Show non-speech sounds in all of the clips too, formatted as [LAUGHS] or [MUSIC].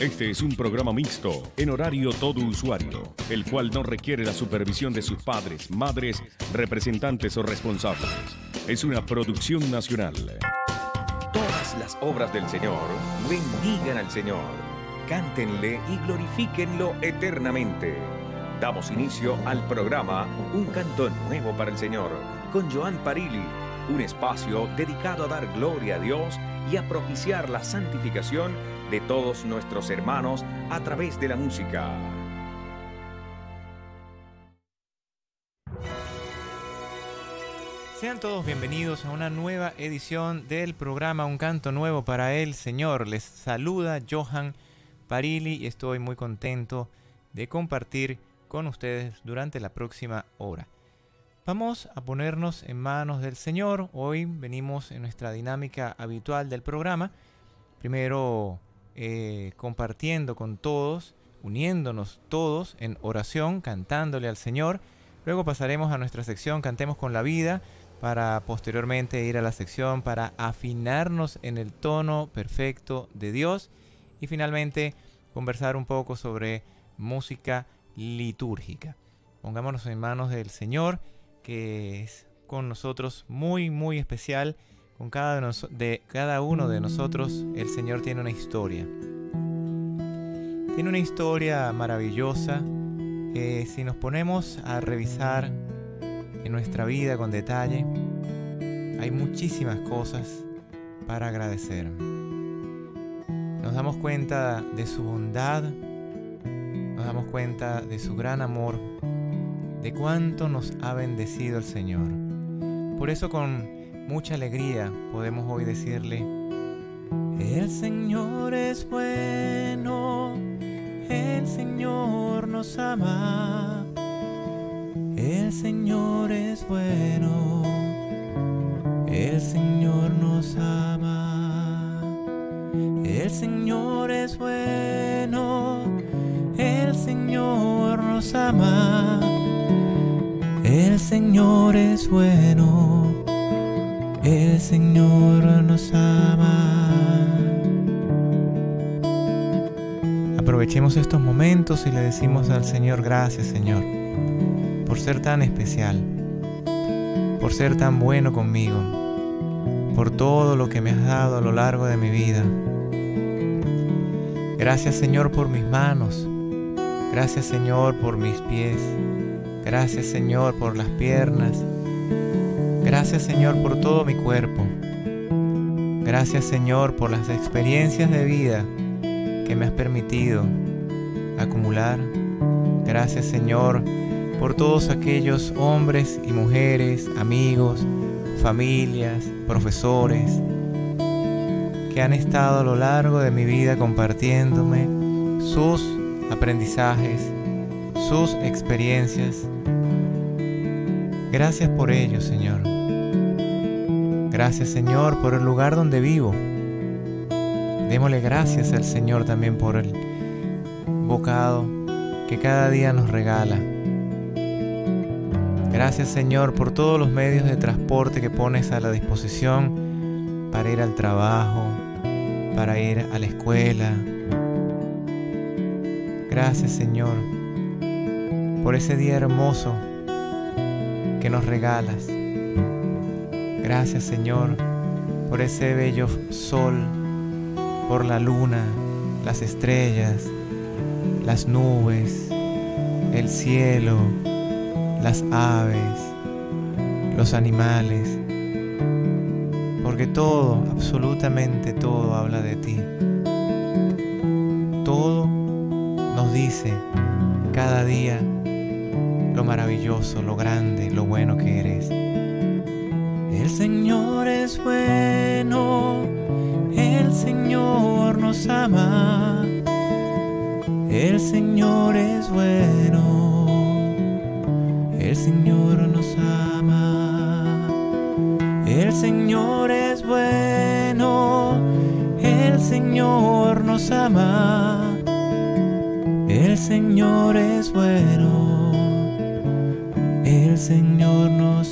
Este es un programa mixto, en horario todo usuario, el cual no requiere la supervisión de sus padres, madres, representantes o responsables. Es una producción nacional. Todas las obras del Señor bendigan al Señor, cántenle y glorifíquenlo eternamente. Damos inicio al programa Un canto nuevo para el Señor con Joan Parili, un espacio dedicado a dar gloria a Dios y a propiciar la santificación de todos nuestros hermanos a través de la música. Sean todos bienvenidos a una nueva edición del programa Un canto nuevo para el Señor. Les saluda Johan Parili y estoy muy contento de compartir con ustedes durante la próxima hora. Vamos a ponernos en manos del Señor. Hoy venimos en nuestra dinámica habitual del programa. Primero eh, compartiendo con todos, uniéndonos todos en oración, cantándole al Señor. Luego pasaremos a nuestra sección Cantemos con la vida para posteriormente ir a la sección para afinarnos en el tono perfecto de Dios y finalmente conversar un poco sobre música litúrgica. Pongámonos en manos del Señor que es con nosotros muy muy especial con cada, de cada uno de nosotros el Señor tiene una historia. Tiene una historia maravillosa que si nos ponemos a revisar en nuestra vida con detalle, hay muchísimas cosas para agradecer. Nos damos cuenta de su bondad, nos damos cuenta de su gran amor, de cuánto nos ha bendecido el Señor. Por eso con mucha alegría podemos hoy decirle, el Señor es bueno, el Señor nos ama, el Señor es bueno, el Señor nos ama, el Señor es bueno, el Señor nos ama, el Señor es bueno el Señor nos ama. Aprovechemos estos momentos y le decimos al Señor gracias Señor por ser tan especial, por ser tan bueno conmigo, por todo lo que me has dado a lo largo de mi vida. Gracias Señor por mis manos, gracias Señor por mis pies, gracias Señor por las piernas, Gracias Señor por todo mi cuerpo. Gracias Señor por las experiencias de vida que me has permitido acumular. Gracias Señor por todos aquellos hombres y mujeres, amigos, familias, profesores que han estado a lo largo de mi vida compartiéndome sus aprendizajes, sus experiencias. Gracias por ello, Señor. Gracias Señor por el lugar donde vivo. Démosle gracias al Señor también por el bocado que cada día nos regala. Gracias Señor por todos los medios de transporte que pones a la disposición para ir al trabajo, para ir a la escuela. Gracias Señor por ese día hermoso que nos regalas. Gracias Señor por ese bello sol, por la luna, las estrellas, las nubes, el cielo, las aves, los animales, porque todo, absolutamente todo habla de ti. Todo nos dice cada día lo maravilloso, lo grande, lo bueno que eres. El Señor es bueno, el Señor nos ama, el Señor es bueno, el Señor nos ama, el Señor es bueno, el Señor nos ama, el Señor es bueno, el Señor nos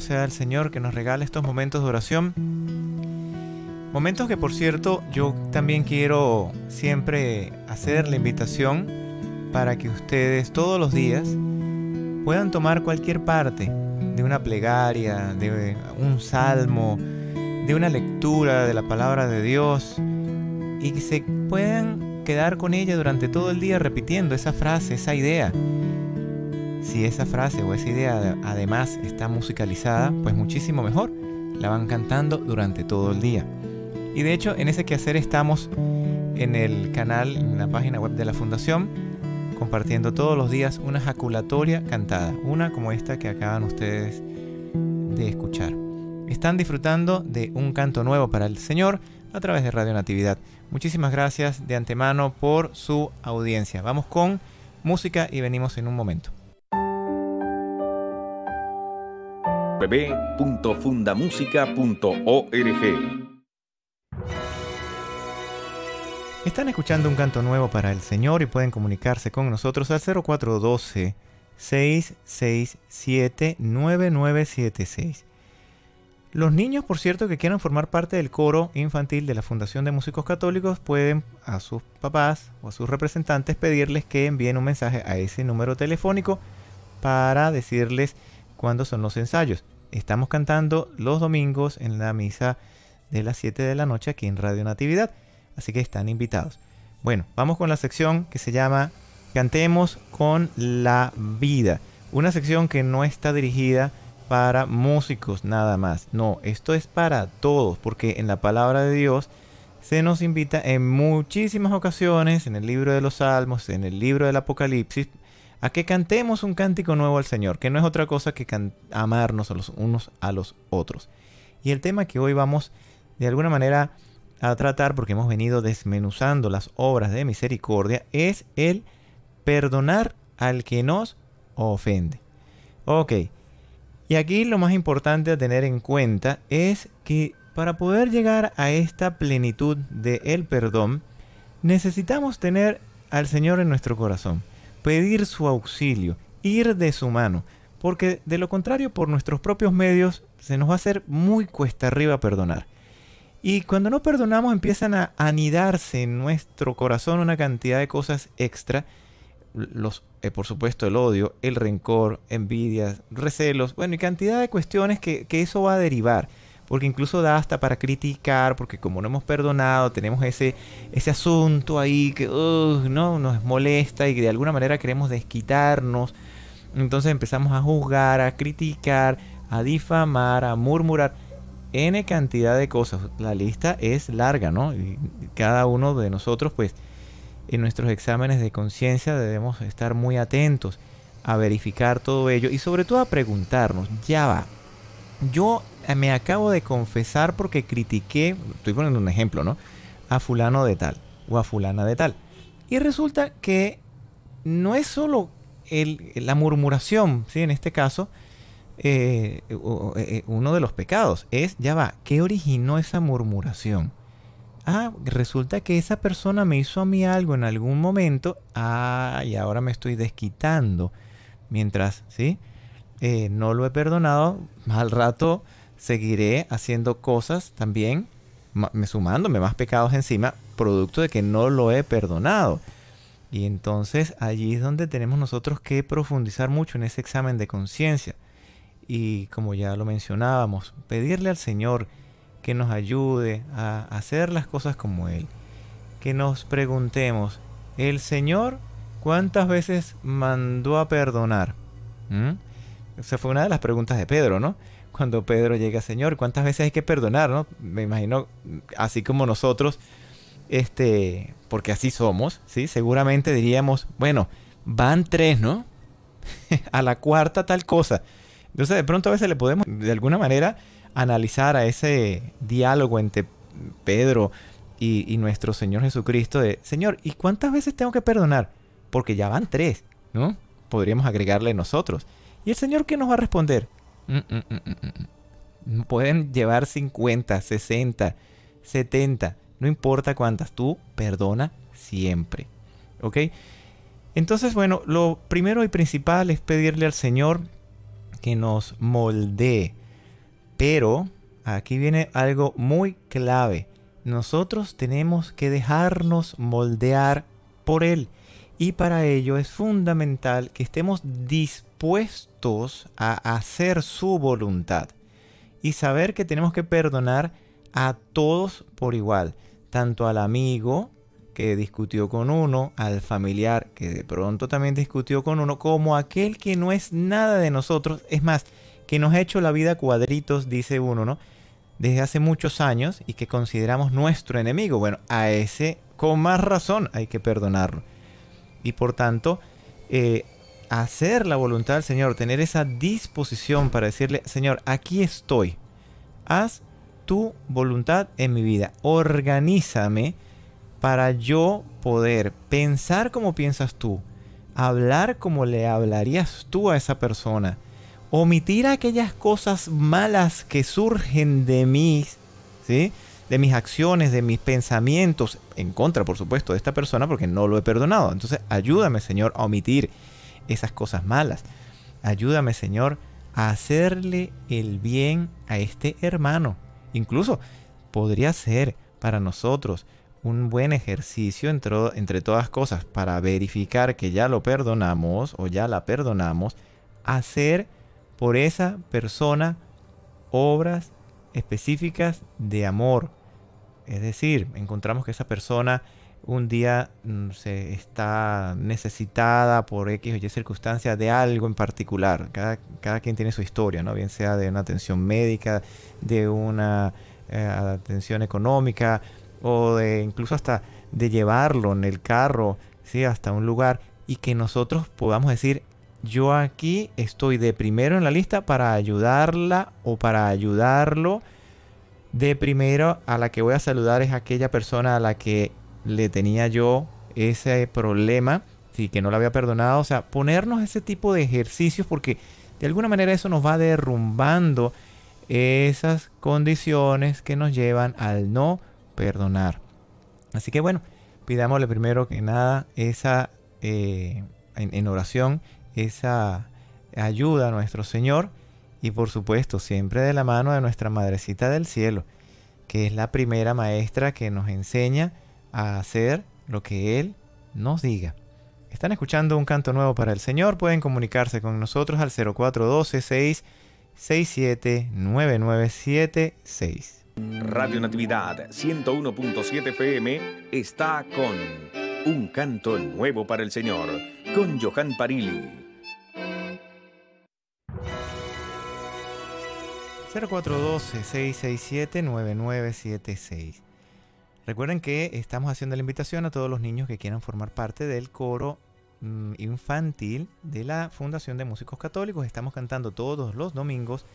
sea el Señor que nos regala estos momentos de oración. Momentos que por cierto yo también quiero siempre hacer la invitación para que ustedes todos los días puedan tomar cualquier parte de una plegaria, de un salmo, de una lectura de la palabra de Dios y que se puedan quedar con ella durante todo el día repitiendo esa frase, esa idea. Si esa frase o esa idea además está musicalizada, pues muchísimo mejor. La van cantando durante todo el día. Y de hecho, en ese quehacer estamos en el canal, en la página web de la Fundación, compartiendo todos los días una jaculatoria cantada, una como esta que acaban ustedes de escuchar. Están disfrutando de un canto nuevo para el Señor a través de Radio Natividad. Muchísimas gracias de antemano por su audiencia. Vamos con música y venimos en un momento. www.fundamusica.org Están escuchando un canto nuevo para el Señor y pueden comunicarse con nosotros al 0412 667 9976. Los niños, por cierto, que quieran formar parte del coro infantil de la Fundación de Músicos Católicos pueden a sus papás o a sus representantes pedirles que envíen un mensaje a ese número telefónico para decirles cuándo son los ensayos. Estamos cantando los domingos en la misa de las 7 de la noche aquí en Radio Natividad. Así que están invitados. Bueno, vamos con la sección que se llama Cantemos con la vida. Una sección que no está dirigida para músicos nada más. No, esto es para todos, porque en la palabra de Dios se nos invita en muchísimas ocasiones, en el libro de los Salmos, en el libro del Apocalipsis, a que cantemos un cántico nuevo al Señor, que no es otra cosa que amarnos a los unos a los otros. Y el tema que hoy vamos de alguna manera a tratar, porque hemos venido desmenuzando las obras de misericordia, es el perdonar al que nos ofende. Ok, y aquí lo más importante a tener en cuenta es que para poder llegar a esta plenitud de el perdón, necesitamos tener al Señor en nuestro corazón, pedir su auxilio, ir de su mano, porque de lo contrario por nuestros propios medios se nos va a hacer muy cuesta arriba perdonar. Y cuando no perdonamos empiezan a anidarse en nuestro corazón una cantidad de cosas extra. Los, eh, por supuesto, el odio, el rencor, envidias, recelos, bueno, y cantidad de cuestiones que, eso va a derivar. Porque incluso da hasta para criticar, porque como no hemos perdonado, tenemos ese, ese asunto ahí que no, nos molesta y que de alguna manera queremos desquitarnos. Entonces empezamos a juzgar, a criticar, a difamar, a murmurar. N cantidad de cosas. La lista es larga, ¿no? Y cada uno de nosotros, pues, en nuestros exámenes de conciencia debemos estar muy atentos a verificar todo ello y sobre todo a preguntarnos, ya va, yo me acabo de confesar porque critiqué, estoy poniendo un ejemplo, ¿no? A fulano de tal o a fulana de tal. Y resulta que no es solo la murmuración, ¿sí? En este caso, eh, eh, uno de los pecados. Es, ya va, ¿qué originó esa murmuración? Ah, resulta que esa persona me hizo a mí algo en algún momento. Ah, y ahora me estoy desquitando. Mientras, ¿sí? Eh, no lo he perdonado, [LAUGHS] al rato seguiré haciendo cosas también, me sumándome más pecados encima, producto de que no lo he perdonado. Y entonces allí es donde tenemos nosotros que profundizar mucho en ese examen de conciencia y como ya lo mencionábamos, pedirle al Señor que nos ayude a hacer las cosas como Él. Que nos preguntemos, ¿el Señor cuántas veces mandó a perdonar? ¿Mm? Esa fue una de las preguntas de Pedro, ¿no? Cuando Pedro llega, Señor, ¿cuántas veces hay que perdonar? ¿no? Me imagino, así como nosotros, este, porque así somos, ¿sí? Seguramente diríamos, bueno, van tres, ¿no? [LAUGHS] a la cuarta tal cosa. Entonces de pronto a veces le podemos de alguna manera analizar a ese diálogo entre Pedro y, nuestro Señor Jesucristo de, Señor, ¿y cuántas veces tengo que perdonar? Porque ya van tres, ¿no? Podríamos agregarle nosotros. ¿Y el Señor qué nos va a responder? Mm, mm, mm, Pueden llevar 50, 60, 70, no importa cuántas, tú perdona siempre. ¿Ok? Entonces, bueno, lo primero y principal es pedirle al Señor que nos moldee. Pero aquí viene algo muy clave. Nosotros tenemos que dejarnos moldear por Él. Y para ello es fundamental que estemos dispuestos a hacer su voluntad. Y saber que tenemos que perdonar a todos por igual. Tanto al amigo que discutió con uno, al familiar que de pronto también discutió con uno, como aquel que no es nada de nosotros. Es más, que nos ha hecho la vida cuadritos, dice uno, ¿no? Desde hace muchos años y que consideramos nuestro enemigo. Bueno, a ese con más razón hay que perdonarlo. Y por tanto, eh, hacer la voluntad del Señor, tener esa disposición para decirle, Señor, aquí estoy. Haz tu voluntad en mi vida. Organízame para yo poder pensar como piensas tú, hablar como le hablarías tú a esa persona omitir aquellas cosas malas que surgen de mí, ¿sí? de mis acciones, de mis pensamientos, en contra, por supuesto, de esta persona porque no lo he perdonado. Entonces, ayúdame, Señor, a omitir esas cosas malas. Ayúdame, Señor, a hacerle el bien a este hermano. Incluso podría ser para nosotros un buen ejercicio entre, entre todas cosas para verificar que ya lo perdonamos o ya la perdonamos, hacer por esa persona obras específicas de amor. Es decir, encontramos que esa persona un día mm, se está necesitada por X o Y circunstancia de algo en particular. Cada, cada, quien tiene su historia, ¿no? Bien sea de una atención médica, de una eh, atención económica o de incluso hasta de llevarlo en el carro, ¿sí? Hasta un lugar y que nosotros podamos decir, yo aquí estoy de primero en la lista para ayudarla o para ayudarlo. De primero a la que voy a saludar es aquella persona a la que le tenía yo ese problema, sí, que no la había perdonado. O sea, ponernos ese tipo de ejercicios porque de alguna manera eso nos va derrumbando esas condiciones que nos llevan al no perdonar. Así que bueno, pidámosle primero que nada esa eh, en oración esa ayuda a nuestro Señor y por supuesto siempre de la mano de nuestra Madrecita del Cielo, que es la primera maestra que nos enseña a hacer lo que Él nos diga. Están escuchando un canto nuevo para el Señor, pueden comunicarse con nosotros al 0412 667 9976. Radio Natividad 101.7 FM está con Un canto nuevo para el Señor, con Johan Parili. 0412-667-9976. Recuerden que estamos haciendo la invitación a todos los niños que quieran formar parte del coro mm, infantil de la Fundación de Músicos Católicos. Estamos cantando todos los domingos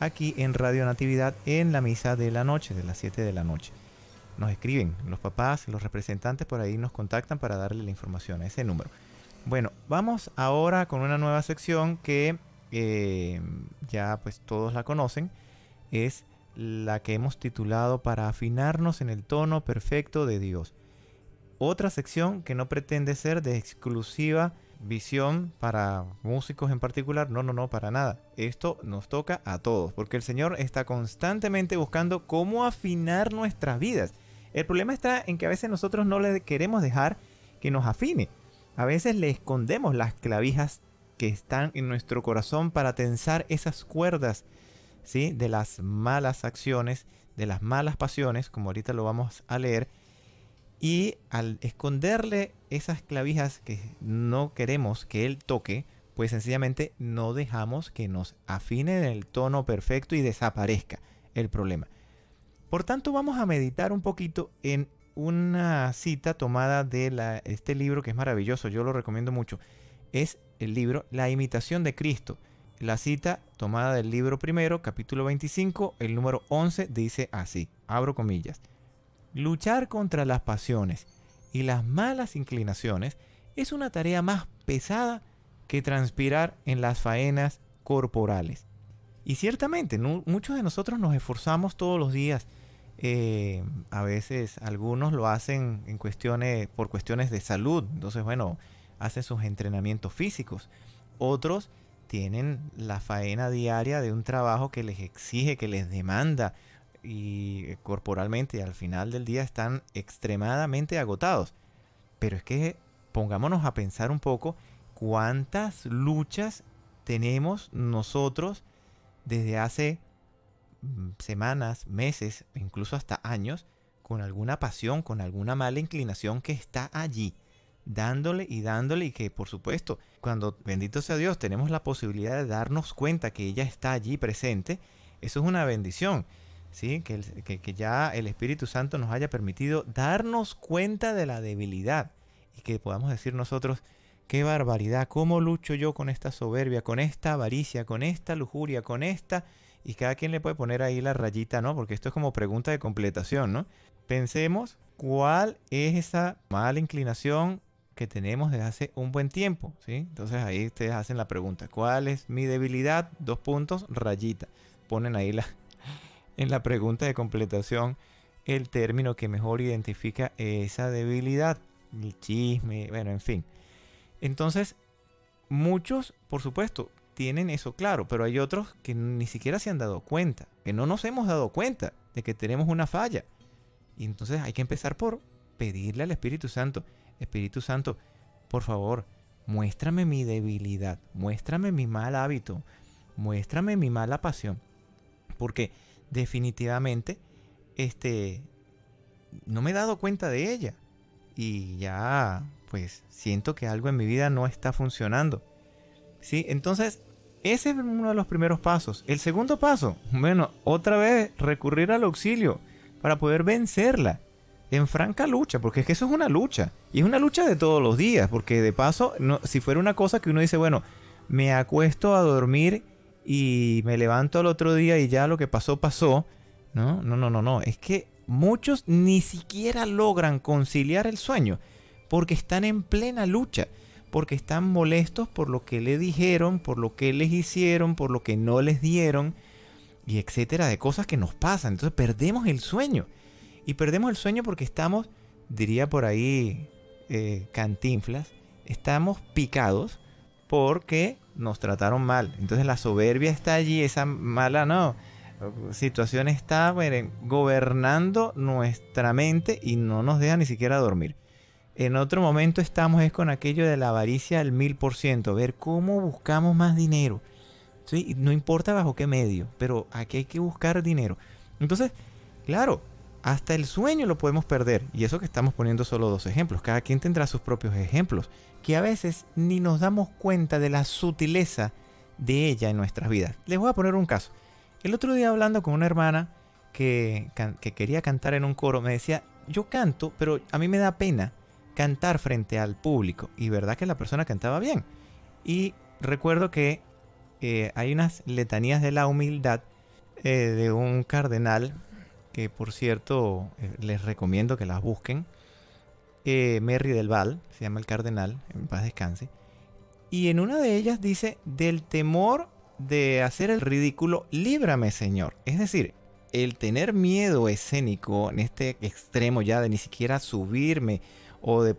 aquí en Radio Natividad en la misa de la noche, de las 7 de la noche. Nos escriben los papás, los representantes por ahí nos contactan para darle la información a ese número. Bueno, vamos ahora con una nueva sección que eh, ya pues todos la conocen es la que hemos titulado para afinarnos en el tono perfecto de Dios. Otra sección que no pretende ser de exclusiva visión para músicos en particular, no, no, no, para nada. Esto nos toca a todos, porque el Señor está constantemente buscando cómo afinar nuestras vidas. El problema está en que a veces nosotros no le queremos dejar que nos afine. A veces le escondemos las clavijas que están en nuestro corazón para tensar esas cuerdas de las malas acciones, de las malas pasiones, como ahorita lo vamos a leer, y al esconderle esas clavijas que no queremos que él toque, pues sencillamente no dejamos que nos afine en el tono perfecto y desaparezca el problema. Por tanto, vamos a meditar un poquito en una cita tomada de este libro que es maravilloso, yo lo recomiendo mucho. Es el libro La imitación de Cristo la cita tomada del libro primero, capítulo 25, el número 11 dice así, abro comillas, luchar contra las pasiones y las malas inclinaciones es una tarea más pesada que transpirar en las faenas corporales. Y ciertamente, muchos de nosotros nos esforzamos todos los días. Eh, a veces algunos lo hacen en cuestiones, por cuestiones de salud. Entonces, bueno, hacen sus entrenamientos físicos. Otros tienen la faena diaria de un trabajo que les exige, que les demanda y corporalmente al final del día están extremadamente agotados. Pero es que pongámonos a pensar un poco cuántas luchas tenemos nosotros desde hace mm, semanas, meses, incluso hasta años, con alguna pasión, con alguna mala inclinación que está allí, dándole y dándole y que por supuesto, cuando bendito sea Dios, tenemos la posibilidad de darnos cuenta que ella está allí presente, eso es una bendición. ¿Sí? Que, que ya el Espíritu Santo nos haya permitido darnos cuenta de la debilidad y que podamos decir nosotros, qué barbaridad, cómo lucho yo con esta soberbia, con esta avaricia, con esta lujuria, con esta... Y cada quien le puede poner ahí la rayita, ¿no? Porque esto es como pregunta de completación, ¿no? Pensemos cuál es esa mala inclinación que tenemos desde hace un buen tiempo, ¿sí? Entonces ahí ustedes hacen la pregunta, ¿cuál es mi debilidad? Dos puntos, rayita. Ponen ahí la, [LAUGHS] en la pregunta de completación el término que mejor identifica esa debilidad, el chisme, bueno, en fin. Entonces, muchos, por supuesto, tienen eso claro, pero hay otros que ni siquiera se han dado cuenta, que no nos hemos dado cuenta de que tenemos una falla. Y entonces hay que empezar por pedirle al Espíritu Santo, Espíritu Santo, por favor, muéstrame mi debilidad, muéstrame mi mal hábito, muéstrame mi mala pasión. Porque definitivamente, este, no me he dado cuenta de ella. Y ya, pues, siento que algo en mi vida no está funcionando. ¿Sí? Entonces, ese es uno de los primeros pasos. El segundo paso, bueno, otra vez recurrir al auxilio para poder vencerla en franca lucha, porque es que eso es una lucha. Y es una lucha de todos los días, porque de paso, si fuera una cosa que uno dice, bueno, me acuesto a dormir y me levanto al otro día y ya lo que pasó, pasó. No, no, no, no, no. Es que muchos ni siquiera logran conciliar el sueño porque están en plena lucha, porque están molestos por lo que le dijeron, por lo que les hicieron, por lo que no les dieron y etcétera, de cosas que nos pasan. Entonces perdemos el sueño. Y perdemos el sueño porque estamos, diría por ahí eh, Cantinflas, estamos picados porque nos trataron mal. Entonces la soberbia está allí, esa mala no. Situación está gobernando nuestra mente y no nos deja ni siquiera dormir. En otro momento estamos es con aquello de la avaricia al mil por ciento, ver cómo buscamos más dinero no importa bajo qué medio, pero aquí hay que buscar dinero. Entonces, claro, hasta el sueño lo podemos perder. Y eso que estamos poniendo solo dos ejemplos. Cada quien tendrá sus propios ejemplos. Que a veces ni nos damos cuenta de la sutileza de ella en nuestras vidas. Les voy a poner un caso. El otro día hablando con una hermana que, que quería cantar en un coro, me decía, yo canto, pero a mí me da pena cantar frente al público. Y verdad que la persona cantaba bien. Y recuerdo que hay unas letanías de la humildad eh, de un cardenal que por cierto eh, les recomiendo que las busquen. Eh, Merry del Val, se llama el cardenal, en paz descanse. Y en una de ellas dice, del temor de hacer el ridículo, líbrame Señor. Es decir, el tener miedo escénico en este extremo ya de ni siquiera subirme o de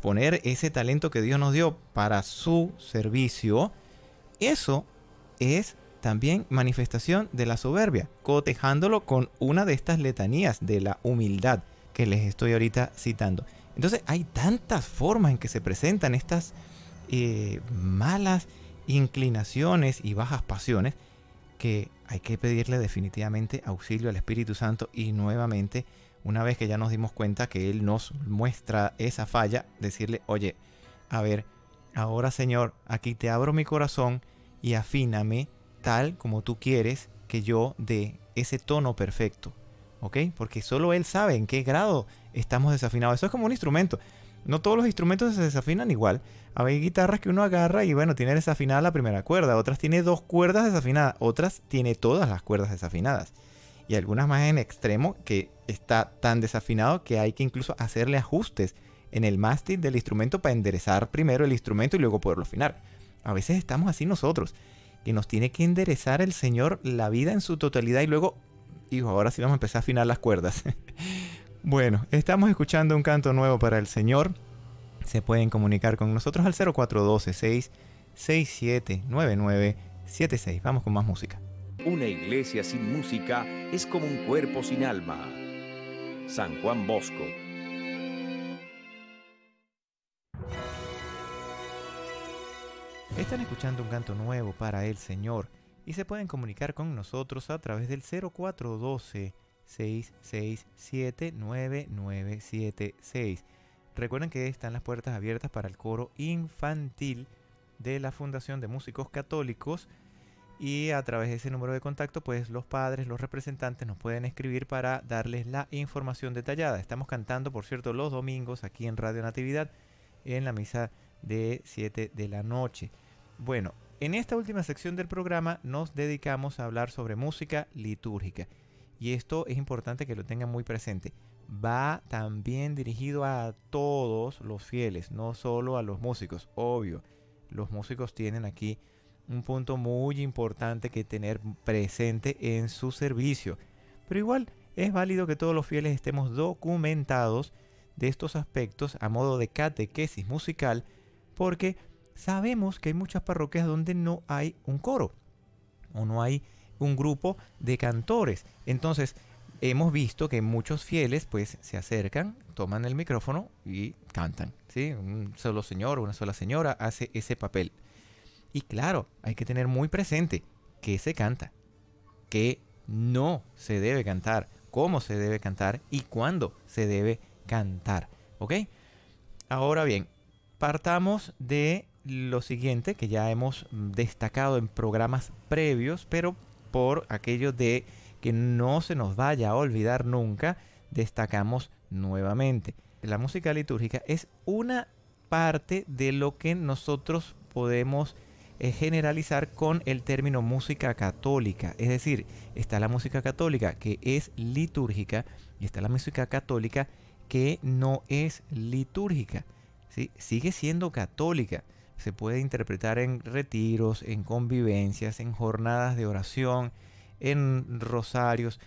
poner ese talento que Dios nos dio para su servicio, eso es también manifestación de la soberbia, cotejándolo con una de estas letanías de la humildad que les estoy ahorita citando. Entonces hay tantas formas en que se presentan estas eh, malas inclinaciones y bajas pasiones que hay que pedirle definitivamente auxilio al Espíritu Santo y nuevamente, una vez que ya nos dimos cuenta que Él nos muestra esa falla, decirle, oye, a ver, ahora Señor, aquí te abro mi corazón, y afíname tal como tú quieres que yo dé ese tono perfecto. ¿Ok? Porque solo Él sabe en qué grado estamos desafinados. Eso es como un instrumento. No todos los instrumentos se desafinan igual. Hay guitarras que uno agarra y bueno, tiene desafinada la primera cuerda. Otras tiene dos cuerdas desafinadas. Otras tiene todas las cuerdas desafinadas. Y algunas más en extremo que está tan desafinado que hay que incluso hacerle ajustes en el mástil del instrumento para enderezar primero el instrumento y luego poderlo afinar. A veces estamos así nosotros, que nos tiene que enderezar el Señor la vida en su totalidad y luego, hijo, ahora sí vamos a empezar a afinar las cuerdas. [LAUGHS] bueno, estamos escuchando un canto nuevo para el Señor. Se pueden comunicar con nosotros al 0412 6 679976. Vamos con más música. Una iglesia sin música es como un cuerpo sin alma. San Juan Bosco. Están escuchando un canto nuevo para el Señor y se pueden comunicar con nosotros a través del 0412 667 9976. Recuerden que están las puertas abiertas para el coro infantil de la Fundación de Músicos Católicos y a través de ese número de contacto pues los padres, los representantes nos pueden escribir para darles la información detallada. Estamos cantando por cierto los domingos aquí en Radio Natividad en la misa de 7 de la noche. Bueno, en esta última sección del programa nos dedicamos a hablar sobre música litúrgica y esto es importante que lo tengan muy presente. Va también dirigido a todos los fieles, no solo a los músicos, obvio. Los músicos tienen aquí un punto muy importante que tener presente en su servicio. Pero igual es válido que todos los fieles estemos documentados de estos aspectos a modo de catequesis musical porque sabemos que hay muchas parroquias donde no hay un coro o no hay un grupo de cantores. Entonces, hemos visto que muchos fieles pues se acercan, toman el micrófono y cantan. ¿sí? Un solo señor o una sola señora hace ese papel. Y claro, hay que tener muy presente que se canta, que no se debe cantar, cómo se debe cantar y cuándo se debe cantar. ¿Ok? Ahora bien, partamos de lo siguiente que ya hemos destacado en programas previos, pero por aquello de que no se nos vaya a olvidar nunca, destacamos nuevamente. La música litúrgica es una parte de lo que nosotros podemos generalizar con el término música católica. Es decir, está la música católica que es litúrgica y está la música católica que no es litúrgica. ¿sí? Sigue siendo católica. Se puede interpretar en retiros, en convivencias, en jornadas de oración, en rosarios,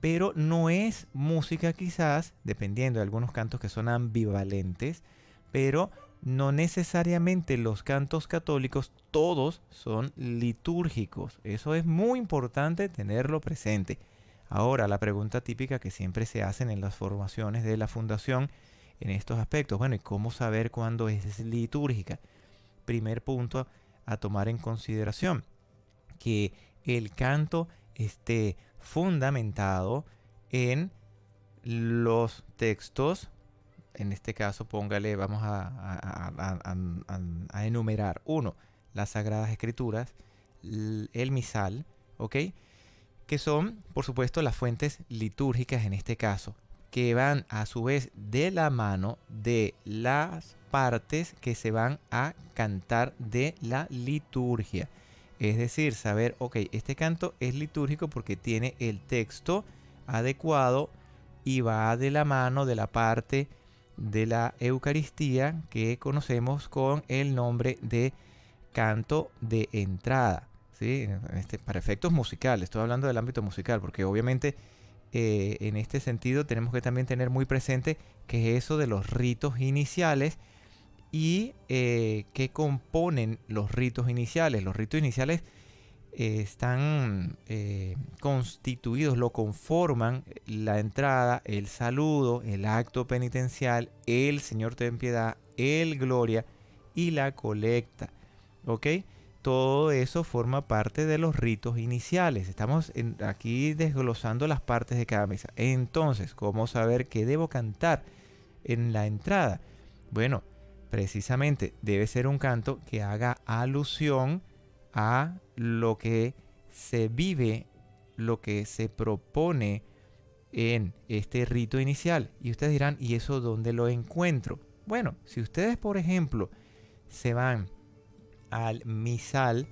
pero no es música quizás, dependiendo de algunos cantos que son ambivalentes, pero no necesariamente los cantos católicos todos son litúrgicos. Eso es muy importante tenerlo presente. Ahora, la pregunta típica que siempre se hacen en las formaciones de la fundación en estos aspectos, bueno, ¿y cómo saber cuándo es litúrgica? Primer punto a tomar en consideración, que el canto esté fundamentado en los textos en este caso póngale, vamos a, enumerar, uno, las Sagradas Escrituras, el misal, ¿ok? Que son, por supuesto, las fuentes litúrgicas en este caso, que van a su vez de la mano de las partes que se van a cantar de la liturgia. Es decir, saber, ok, este canto es litúrgico porque tiene el texto adecuado y va de la mano de la parte de la Eucaristía que conocemos con el nombre de canto de entrada. ¿sí? Este, para efectos musicales, estoy hablando del ámbito musical, porque obviamente eh, en este sentido tenemos que también tener muy presente que es eso de los ritos iniciales y eh, que componen los ritos iniciales. Los ritos iniciales están eh, constituidos, lo conforman la entrada, el saludo, el acto penitencial, el Señor ten piedad, el gloria y la colecta. ¿Ok? Todo eso forma parte de los ritos iniciales. Estamos aquí desglosando las partes de cada misa. Entonces, ¿cómo saber qué debo cantar en la entrada? Bueno, precisamente debe ser un canto que haga alusión a lo que se vive, lo que se propone en este rito inicial. Y ustedes dirán, ¿y eso dónde lo encuentro? Bueno, si ustedes, por ejemplo, se van al misal,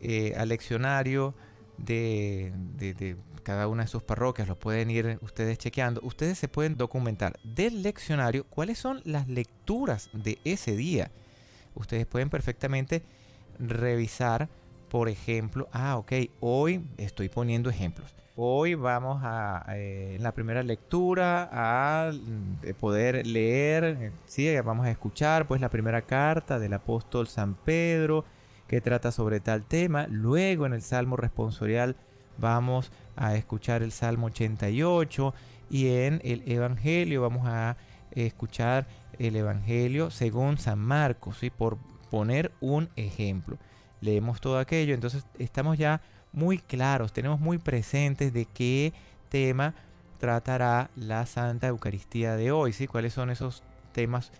eh, al leccionario de, de, cada una de sus parroquias, lo pueden ir ustedes chequeando, ustedes se pueden documentar del leccionario cuáles son las lecturas de ese día. Ustedes pueden perfectamente revisar, por ejemplo, ah, ok, hoy estoy poniendo ejemplos. Hoy vamos a, eh, en la primera lectura, a mm, poder leer, eh, sí, vamos a escuchar pues la primera carta del apóstol San Pedro que trata sobre tal tema. Luego en el Salmo responsorial vamos a escuchar el Salmo 88 y en el Evangelio vamos a escuchar el Evangelio según San Marcos, y por poner un ejemplo. Leemos todo aquello, entonces estamos ya muy claros, tenemos muy presentes de qué tema tratará la Santa Eucaristía de hoy, ¿sí? ¿Cuáles son esos temas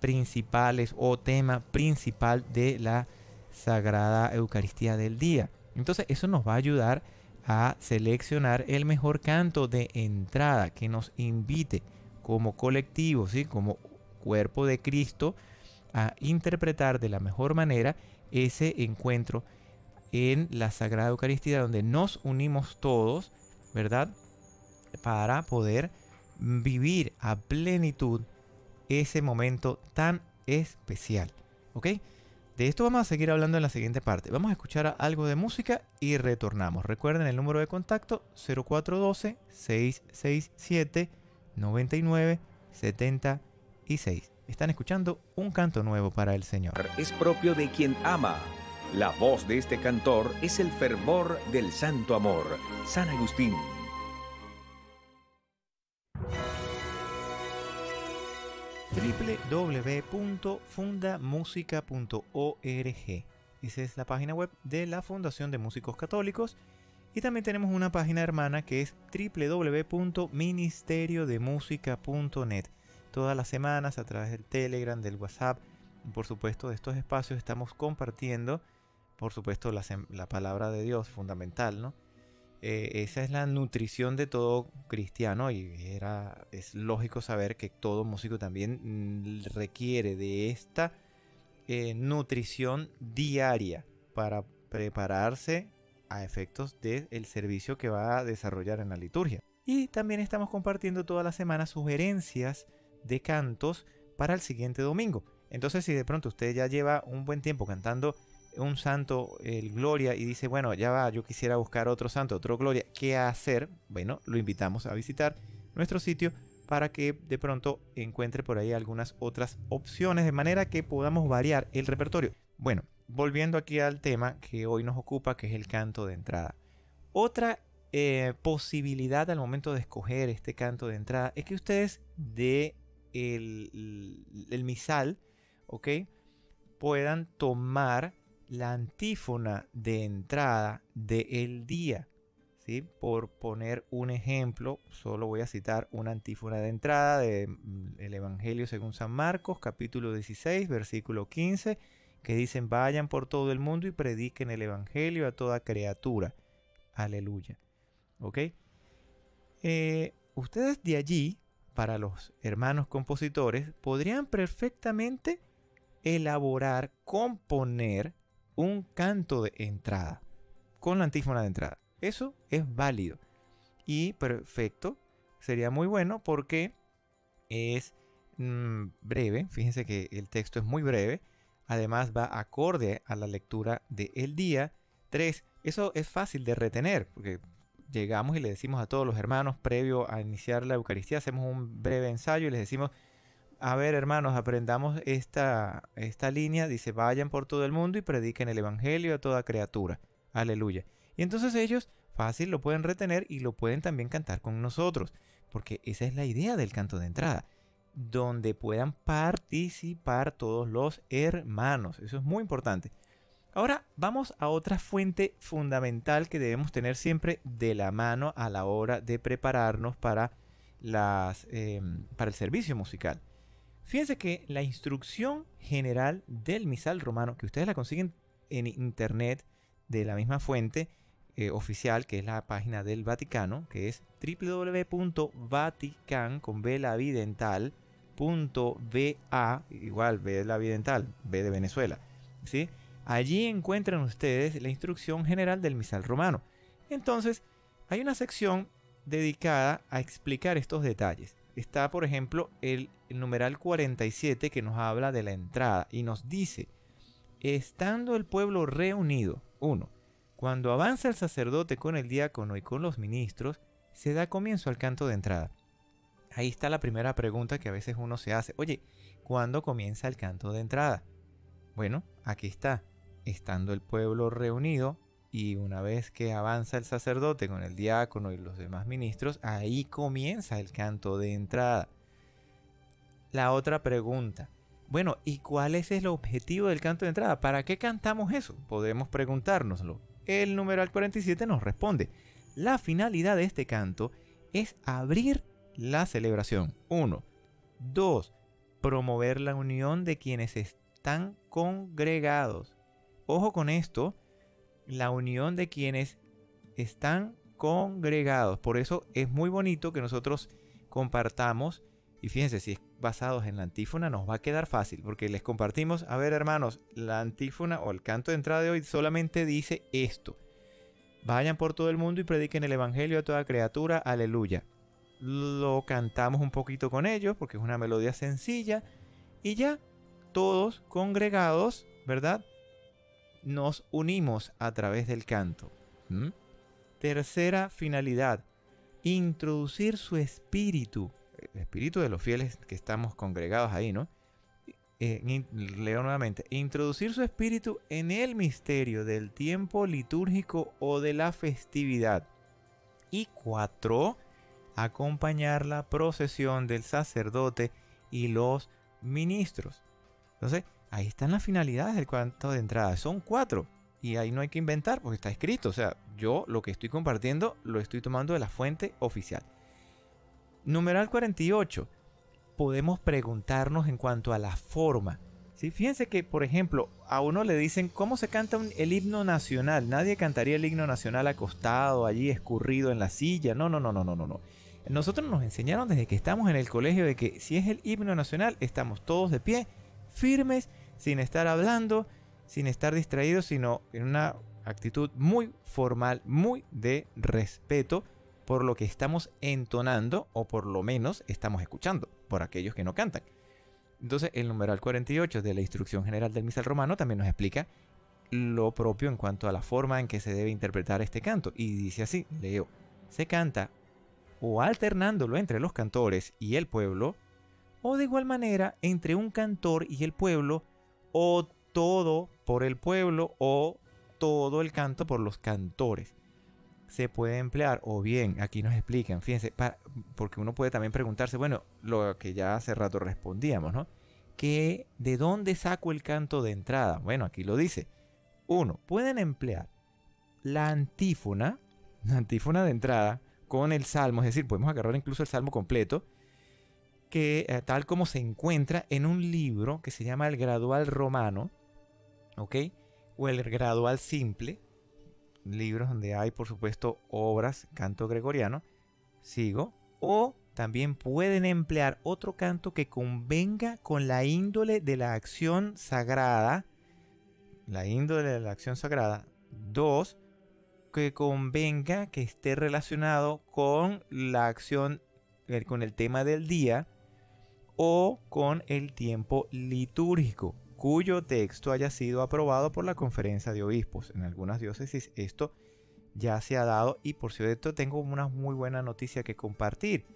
principales o tema principal de la Sagrada Eucaristía del día? Entonces eso nos va a ayudar a seleccionar el mejor canto de entrada que nos invite como colectivo, ¿sí? como cuerpo de Cristo, a interpretar de la mejor manera ese encuentro en la Sagrada Eucaristía, donde nos unimos todos, ¿verdad? Para poder vivir a plenitud ese momento tan especial. ¿Ok? De esto vamos a seguir hablando en la siguiente parte. Vamos a escuchar algo de música y retornamos. Recuerden el número de contacto 0412-667-9976. Están escuchando un canto nuevo para el Señor. Es propio de quien ama la voz de este cantor es el fervor del santo amor. San Agustín. www.fundamusica.org Esa es la página web de la Fundación de Músicos Católicos. Y también tenemos una página hermana que es www.ministeriodemusica.net. Todas las semanas a través del Telegram, del WhatsApp, por supuesto de estos espacios estamos compartiendo por supuesto, la, palabra de Dios, fundamental, ¿no? Eh, esa es la nutrición de todo cristiano y era, es lógico saber que todo músico también mm, requiere de esta eh, nutrición diaria para prepararse a efectos del servicio que va a desarrollar en la liturgia. Y también estamos compartiendo toda la semana sugerencias de cantos para el siguiente domingo. Entonces si de pronto usted ya lleva un buen tiempo cantando un santo, el Gloria, y dice, bueno, ya va, yo quisiera buscar otro santo, otro Gloria, ¿qué hacer? Bueno, lo invitamos a visitar nuestro sitio para que de pronto encuentre por ahí algunas otras opciones, de manera que podamos variar el repertorio. Bueno, volviendo aquí al tema que hoy nos ocupa, que es el canto de entrada. Otra eh, posibilidad al momento de escoger este canto de entrada es que ustedes de el, el misal, ¿ok? Puedan tomar la antífona de entrada del el día. ¿sí? Por poner un ejemplo, solo voy a citar una antífona de entrada del mm, Evangelio según San Marcos, capítulo 16, versículo 15, que dicen, vayan por todo el mundo y prediquen el Evangelio a toda criatura. Aleluya. ¿Ok? Eh, ustedes de allí, para los hermanos compositores, podrían perfectamente elaborar, componer un canto de entrada con la antífona de entrada. Eso es válido y perfecto. Sería muy bueno porque es mm, breve. Fíjense que el texto es muy breve. Además va acorde a la lectura del día. 3. Eso es fácil de retener porque llegamos y le decimos a todos los hermanos previo a iniciar la Eucaristía, hacemos un breve ensayo y les decimos, a ver, hermanos, aprendamos esta, esta línea. Dice, vayan por todo el mundo y prediquen el Evangelio a toda criatura. Aleluya. Y entonces ellos fácil lo pueden retener y lo pueden también cantar con nosotros. Porque esa es la idea del canto de entrada. Donde puedan participar todos los hermanos. Eso es muy importante. Ahora vamos a otra fuente fundamental que debemos tener siempre de la mano a la hora de prepararnos para, las, em, para el servicio musical. Fíjense que la instrucción general del misal romano, que ustedes la consiguen en internet de la misma fuente eh, oficial, que es la página del Vaticano, que es www.vatican con B la igual B la vidental, B de Venezuela. ¿sí? Allí encuentran ustedes la instrucción general del misal romano. Entonces, hay una sección dedicada a explicar estos detalles está, por ejemplo, el, numeral 47 que nos habla de la entrada y nos dice, estando el pueblo reunido, uno, cuando avanza el sacerdote con el diácono y con los ministros, se da comienzo al canto de entrada. Ahí está la primera pregunta que a veces uno se hace. Oye, ¿cuándo comienza el canto de entrada? Bueno, aquí está. estando el pueblo reunido y una vez que avanza el sacerdote con el diácono y los demás ministros, ahí comienza el canto de entrada. La otra pregunta. Bueno, ¿y cuál es el objetivo del canto de entrada? ¿Para qué cantamos eso? Podemos preguntárnoslo. El numeral 47 nos responde. La finalidad de este canto es abrir la celebración. 1. 2. Promover la unión de quienes están congregados. Ojo con esto, la unión de quienes están congregados. Por eso es muy bonito que nosotros compartamos. Y fíjense, si es basados en la antífona nos va a quedar fácil, porque les compartimos, a ver hermanos, la antífona o el canto de entrada de hoy solamente dice esto. Vayan por todo el mundo y prediquen el Evangelio a toda criatura, aleluya. Lo cantamos un poquito con ellos, porque es una melodía sencilla, y ya todos congregados, ¿verdad? Nos unimos a través del canto. Tercera finalidad, introducir su espíritu el espíritu de los fieles que estamos congregados ahí, ¿no? Eh, leo nuevamente, introducir su espíritu en el misterio del tiempo litúrgico o de la festividad. Y cuatro, acompañar la procesión del sacerdote y los ministros. Entonces, ahí están las finalidades del canto de entrada. Son cuatro. Y ahí no hay que inventar porque está escrito. O sea, yo lo que estoy compartiendo lo estoy tomando de la fuente oficial. Numeral 48. Podemos preguntarnos en cuanto a la forma. ¿sí? Fíjense que, por ejemplo, a uno le dicen cómo se canta el himno nacional. Nadie cantaría el himno nacional acostado, allí escurrido en la silla. No, no, no, no, no, no. no. Nosotros nos enseñaron desde que estamos en el colegio de que si es el himno nacional, estamos todos de pie, firmes, sin estar hablando, sin estar distraídos, sino en una actitud muy formal, muy de respeto por lo que estamos entonando o por lo menos estamos escuchando, por aquellos que no cantan. Entonces el numeral 48 de la instrucción general del misal romano también nos explica lo propio en cuanto a la forma en que se debe interpretar este canto. Y dice así, leo, se canta o alternándolo entre los cantores y el pueblo, o de igual manera entre un cantor y el pueblo, o todo por el pueblo, o todo el canto por los cantores se puede emplear, o bien, aquí nos explican, fíjense, porque uno puede también preguntarse, bueno, lo que ya hace rato respondíamos, ¿no? Que, ¿De dónde saco el canto de entrada? Bueno, aquí lo dice. Uno, pueden emplear la antífona, la antífona de entrada, con el salmo, es decir, podemos agarrar incluso el salmo completo, que eh, tal como se encuentra en un libro que se llama el gradual romano, ¿ok? O el gradual simple, libros donde hay, por supuesto, obras, canto gregoriano, sigo, o también pueden emplear otro canto que convenga con la índole de la acción sagrada, la índole de la acción sagrada. Dos, que convenga que esté relacionado con la acción, eh, con el tema del día o con el tiempo litúrgico cuyo texto haya sido aprobado por la conferencia de obispos. En algunas diócesis esto ya se ha dado y por cierto tengo una muy buena noticia que compartir.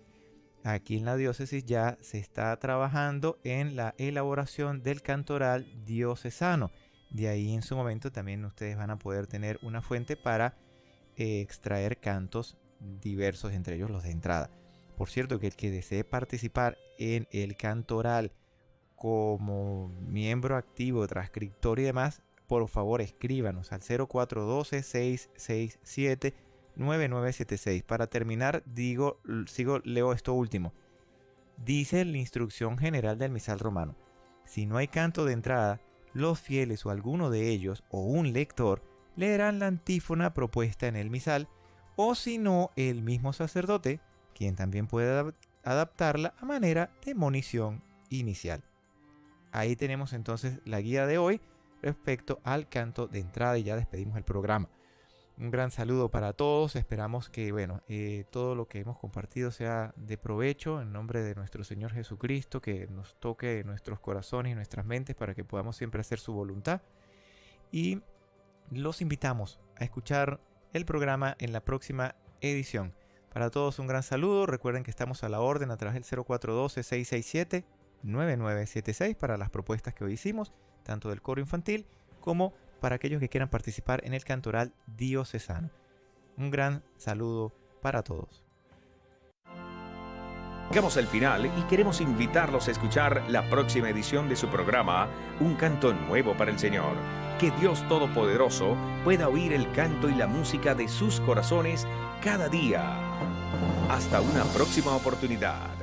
Aquí en la diócesis ya se está trabajando en la elaboración del cantoral diocesano. De ahí en su momento también ustedes van a poder tener una fuente para eh, extraer cantos diversos, entre ellos los de entrada. Por cierto, que el que desee participar en el cantoral como miembro activo, transcriptor y demás, por favor escríbanos al 0412-667-9976. Para terminar, digo, sigo, leo esto último. Dice la instrucción general del misal romano. Si no hay canto de entrada, los fieles o alguno de ellos o un lector leerán la antífona propuesta en el misal, o si no, el mismo sacerdote, quien también puede adaptarla a manera de monición inicial. Ahí tenemos entonces la guía de hoy respecto al canto de entrada y ya despedimos el programa. Un gran saludo para todos, esperamos que bueno, eh, todo lo que hemos compartido sea de provecho en nombre de nuestro Señor Jesucristo, que nos toque nuestros corazones y nuestras mentes para que podamos siempre hacer su voluntad. Y los invitamos a escuchar el programa en la próxima edición. Para todos un gran saludo, recuerden que estamos a la orden a través del 0412 667 9976 para las propuestas que hoy hicimos, tanto del coro infantil como para aquellos que quieran participar en el cantoral diocesano. Un gran saludo para todos. Llegamos al final y queremos invitarlos a escuchar la próxima edición de su programa Un canto nuevo para el Señor. Que Dios Todopoderoso pueda oír el canto y la música de sus corazones cada día. Hasta una próxima oportunidad.